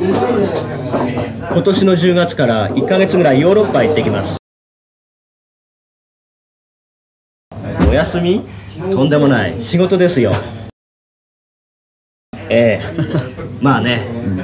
今年の10月から1ヶ月ぐらいヨーロッパ行ってきます。お休み？とんでもない。仕事ですよ。ええ。まあね、うん